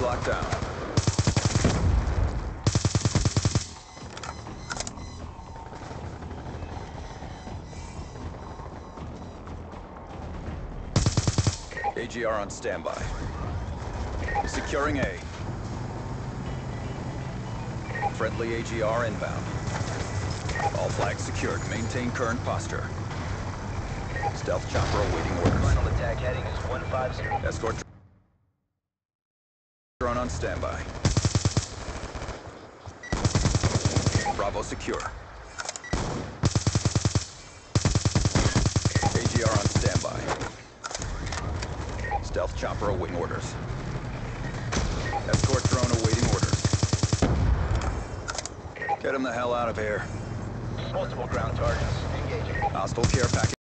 locked down. AGR on standby. Securing A. Friendly AGR inbound. All flags secured. Maintain current posture. Stealth chopper awaiting orders. Final attack heading is 150. Escort drone on standby. Bravo secure. AGR on standby. Stealth chopper awaiting orders. Escort drone awaiting orders. Get him the hell out of here. Multiple ground targets. Engaging. Hostile care package.